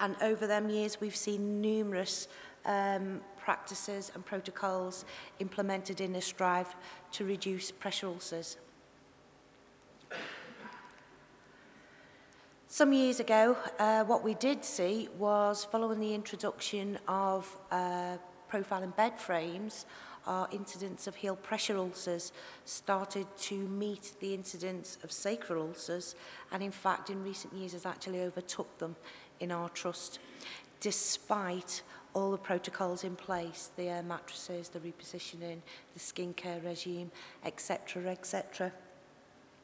And over them years, we've seen numerous um, practices and protocols implemented in this drive to reduce pressure ulcers. Some years ago, uh, what we did see was following the introduction of uh, profile and bed frames, our incidence of heel pressure ulcers started to meet the incidence of sacral ulcers and in fact in recent years has actually overtook them in our trust despite all the protocols in place, the air mattresses, the repositioning, the skincare regime, etc., etc.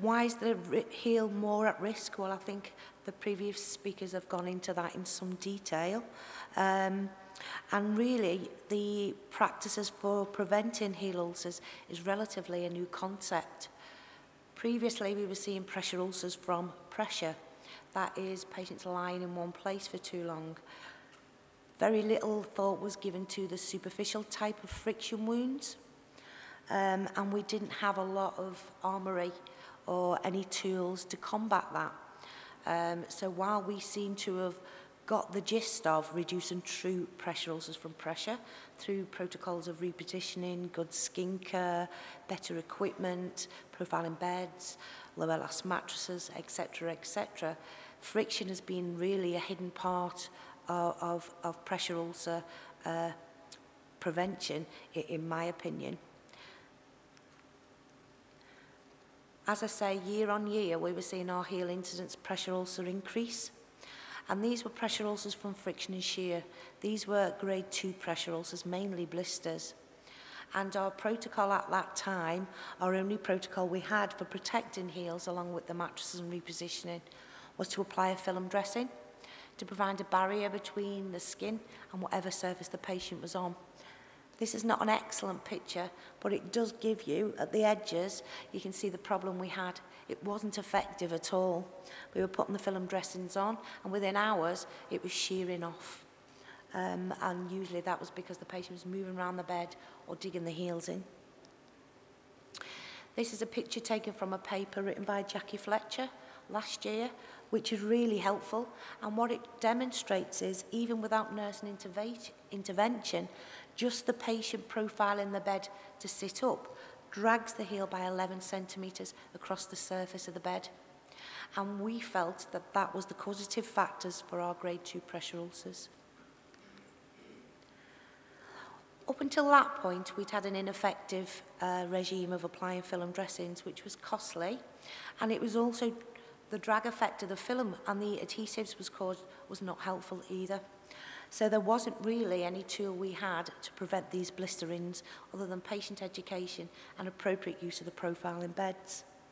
Why is the heel more at risk? Well, I think the previous speakers have gone into that in some detail. Um, and really, the practices for preventing heel ulcers is relatively a new concept. Previously, we were seeing pressure ulcers from pressure. That is, patients lying in one place for too long. Very little thought was given to the superficial type of friction wounds. Um, and we didn't have a lot of armory or any tools to combat that. Um, so while we seem to have got the gist of reducing true pressure ulcers from pressure through protocols of repetitioning, good skincare, better equipment, profiling beds, low elast mattresses, etc., etc. Friction has been really a hidden part of, of, of pressure ulcer uh, prevention, in my opinion. as I say, year on year, we were seeing our heel incidence pressure ulcer increase. And these were pressure ulcers from friction and shear. These were grade 2 pressure ulcers, mainly blisters. And our protocol at that time, our only protocol we had for protecting heels along with the mattresses and repositioning, was to apply a film dressing to provide a barrier between the skin and whatever surface the patient was on. This is not an excellent picture, but it does give you, at the edges, you can see the problem we had. It wasn't effective at all. We were putting the film dressings on, and within hours, it was shearing off. Um, and usually that was because the patient was moving around the bed or digging the heels in. This is a picture taken from a paper written by Jackie Fletcher last year, which is really helpful. And what it demonstrates is, even without nursing intervention, Just the patient profile in the bed to sit up drags the heel by 11 centimetres across the surface of the bed. And we felt that that was the causative factors for our grade 2 pressure ulcers. Up until that point, we'd had an ineffective uh, regime of applying film dressings, which was costly, and it was also the drag effect of the film and the adhesives was caused was not helpful either. So there wasn't really any tool we had to prevent these blisterings other than patient education and appropriate use of the profile in beds.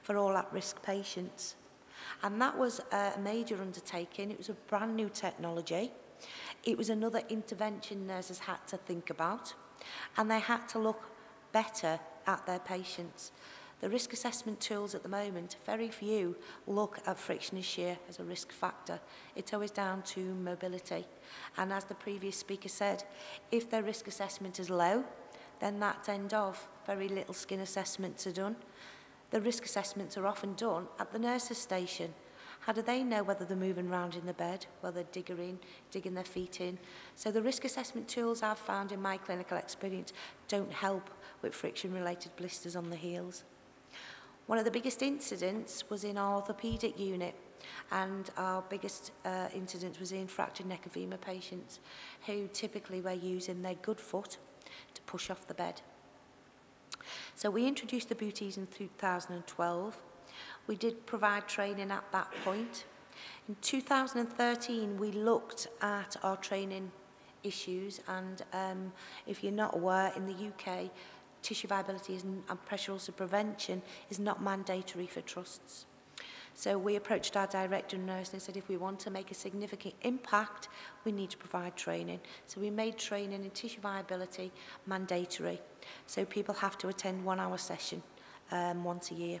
for all at-risk patients. And that was a major undertaking. It was a brand new technology. It was another intervention nurses had to think about. And they had to look better at their patients. The risk assessment tools at the moment, very few look at friction and shear as a risk factor. It's always down to mobility. And as the previous speaker said, if their risk assessment is low, then that's end of. Very little skin assessments are done. The risk assessments are often done at the nurse's station. How do they know whether they're moving around in the bed, whether they're digging, digging their feet in? So the risk assessment tools I've found in my clinical experience don't help with friction-related blisters on the heels. One of the biggest incidents was in our orthopaedic unit and our biggest uh, incident was in fractured neck and femur patients who typically were using their good foot to push off the bed. So we introduced the booties in 2012. We did provide training at that point. In 2013, we looked at our training issues and um, if you're not aware, in the UK, tissue viability and pressure ulcer prevention is not mandatory for trusts. So we approached our director and nurse and said if we want to make a significant impact, we need to provide training. So we made training in tissue viability mandatory. So people have to attend one hour session um, once a year.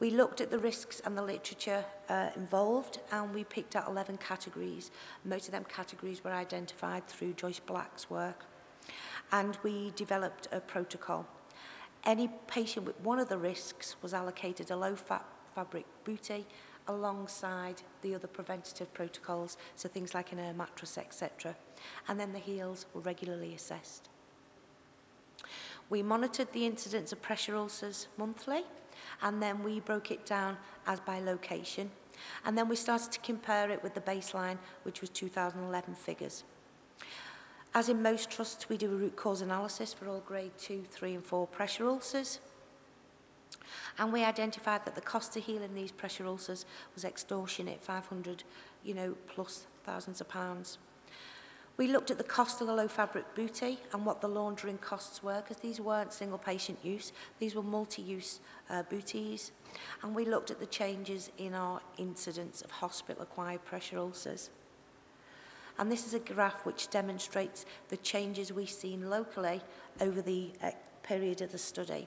We looked at the risks and the literature uh, involved and we picked out 11 categories. Most of them categories were identified through Joyce Black's work. and we developed a protocol. Any patient with one of the risks was allocated a low-fat fabric booty alongside the other preventative protocols, so things like an air mattress, etc. And then the heels were regularly assessed. We monitored the incidence of pressure ulcers monthly, and then we broke it down as by location. And then we started to compare it with the baseline, which was 2011 figures. As in most trusts, we do a root cause analysis for all grade 2, 3 and 4 pressure ulcers. And we identified that the cost to healing these pressure ulcers was extortionate, 500, you know, plus thousands of pounds. We looked at the cost of the low fabric booty and what the laundering costs were, because these weren't single patient use, these were multi-use uh, booties. And we looked at the changes in our incidence of hospital-acquired pressure ulcers. And this is a graph which demonstrates the changes we've seen locally over the uh, period of the study.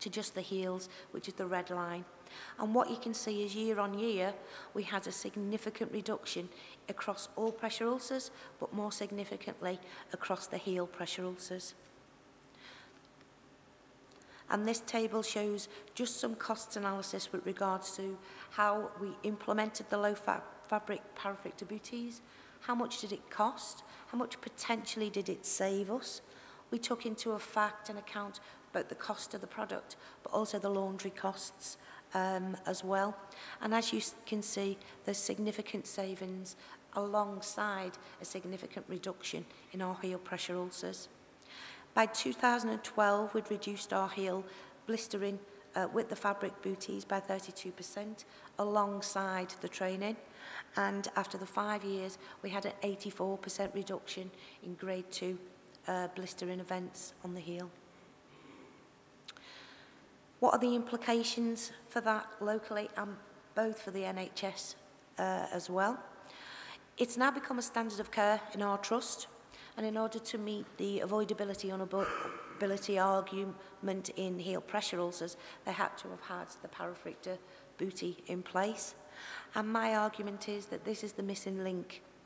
to just the heels, which is the red line. And what you can see is year on year, we had a significant reduction across all pressure ulcers, but more significantly across the heel pressure ulcers. And this table shows just some cost analysis with regards to how we implemented the low-fat fabric paraffric booties. How much did it cost? How much potentially did it save us? We took into a fact and account both the cost of the product, but also the laundry costs um, as well. And as you can see, there's significant savings alongside a significant reduction in our heel pressure ulcers. By 2012, we'd reduced our heel blistering uh, with the fabric booties by 32% alongside the training. And after the five years, we had an 84% reduction in grade two uh, blistering events on the heel. What are the implications for that locally and both for the NHS uh, as well? It's now become a standard of care in our trust and in order to meet the avoidability on a book argument in heel pressure ulcers, they had to have had the paraphricta booty in place. And my argument is that this is the missing link.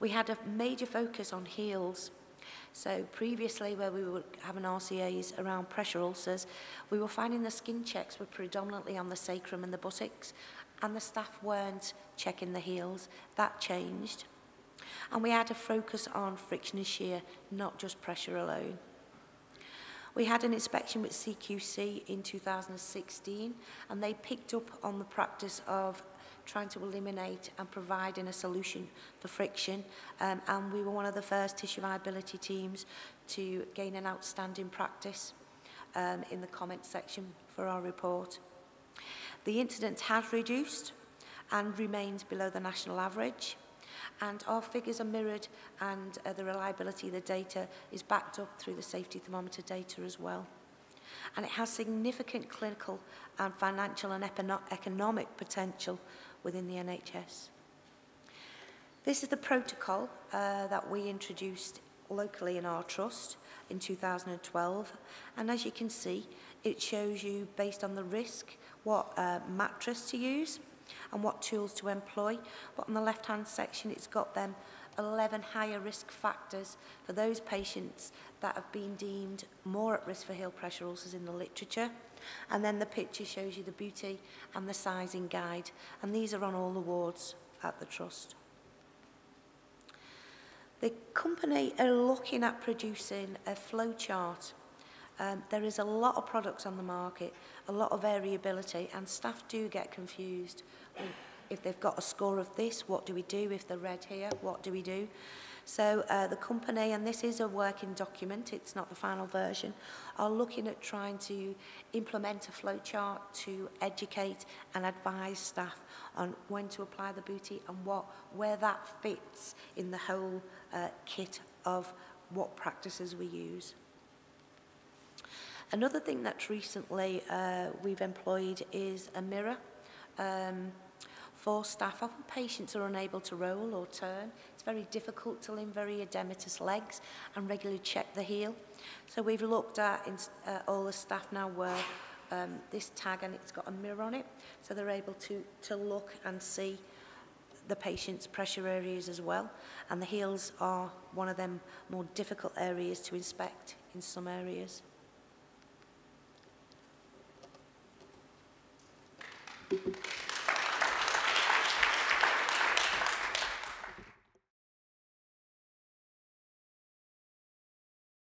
We had a major focus on heels. So previously where we were having RCAs around pressure ulcers, we were finding the skin checks were predominantly on the sacrum and the buttocks and the staff weren't checking the heels. That changed. And we had a focus on friction and shear, not just pressure alone. We had an inspection with CQC in 2016 and they picked up on the practice of trying to eliminate and providing a solution for friction um, and we were one of the first tissue viability teams to gain an outstanding practice um, in the comment section for our report. The incidence has reduced and remains below the national average. And our figures are mirrored and uh, the reliability of the data is backed up through the safety thermometer data as well. And it has significant clinical and financial and economic potential within the NHS. This is the protocol uh, that we introduced locally in our trust in 2012 and as you can see it shows you based on the risk what uh, mattress to use and what tools to employ. But on the left-hand section, it's got them 11 higher risk factors for those patients that have been deemed more at risk for heel pressure ulcers in the literature. And then the picture shows you the beauty and the sizing guide. And these are on all the wards at the Trust. The company are looking at producing a flow chart Um, there is a lot of products on the market, a lot of variability, and staff do get confused. If they've got a score of this, what do we do? If they're red here, what do we do? So uh, the company, and this is a working document, it's not the final version, are looking at trying to implement a flowchart to educate and advise staff on when to apply the booty and what, where that fits in the whole uh, kit of what practices we use. Another thing that's recently uh, we've employed is a mirror um, for staff. Often patients are unable to roll or turn. It's very difficult to limb very edematous legs and regularly check the heel. So we've looked at in, uh, all the staff now where um, this tag and it's got a mirror on it. So they're able to, to look and see the patient's pressure areas as well. And the heels are one of them more difficult areas to inspect in some areas. Thank you.